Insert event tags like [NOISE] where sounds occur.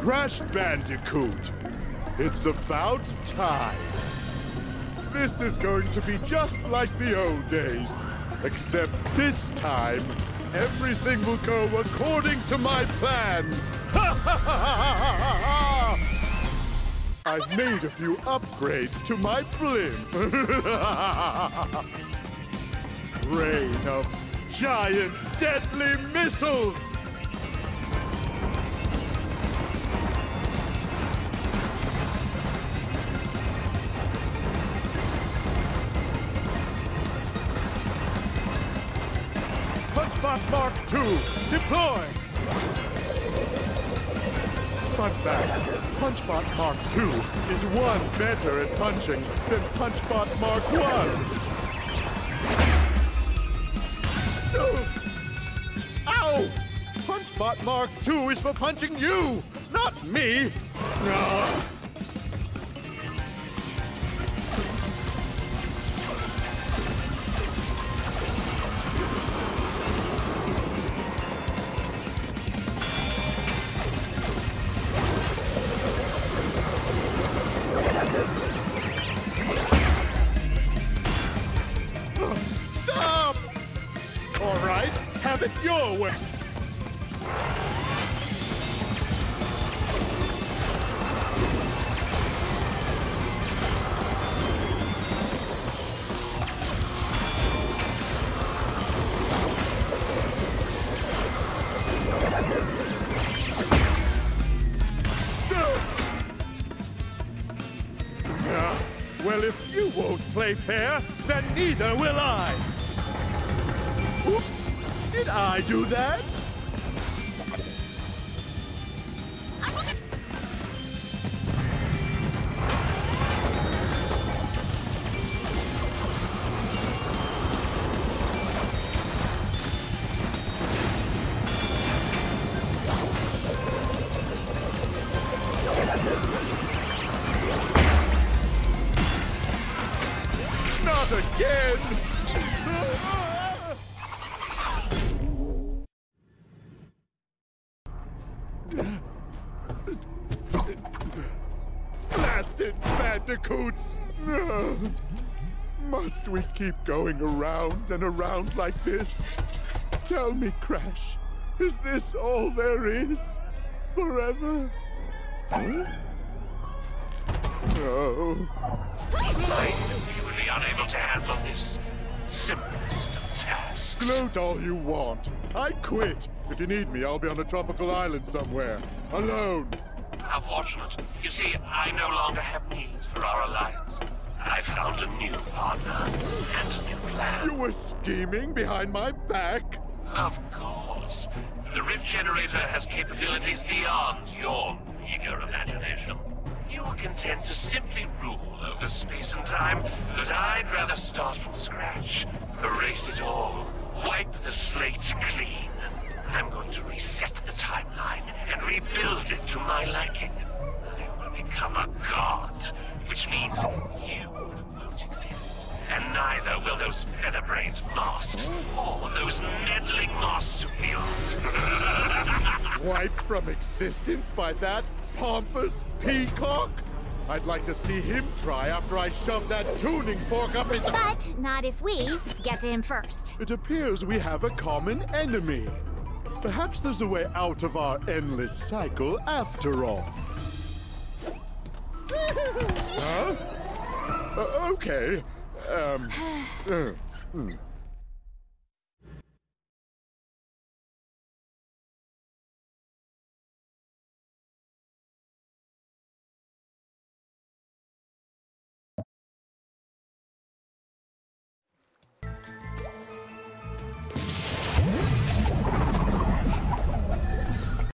Crash Bandicoot. It's about time. This is going to be just like the old days. Except this time, everything will go according to my plan. I've made a few upgrades to my blimp. Rain of giant deadly missiles! Punchbot Mark II, deploy! Fun fact, Punchbot Mark II is one better at punching than Punchbot Mark I. Ow! Punchbot Mark II is for punching you, not me! Ah. All right, have it your way. Well, if you won't play fair, then neither will I. Oops, did I do that? Again! Blasted bandicoots! Must we keep going around and around like this? Tell me, Crash, is this all there is? Forever? No. I knew you would be unable to handle this simplest of tasks. Gloat all you want. I quit. If you need me, I'll be on a tropical island somewhere. Alone. How fortunate. You see, I no longer have needs for our alliance. I found a new partner and a new plan. You were scheming behind my back? Of course. The Rift Generator has capabilities beyond your eager imagination. You were content to simply rule over space and time, but I'd rather start from scratch. Erase it all. Wipe the slate clean. I'm going to reset the timeline and rebuild it to my liking. I will become a god, which means you won't exist. And neither will those feather-brained masks or those meddling marsupials. [LAUGHS] Wiped from existence by that pompous peacock? I'd like to see him try after I shove that tuning fork up his... But not if we get to him first. It appears we have a common enemy. Perhaps there's a way out of our endless cycle after all. [LAUGHS] huh? Uh, okay. Um. uh, hmm.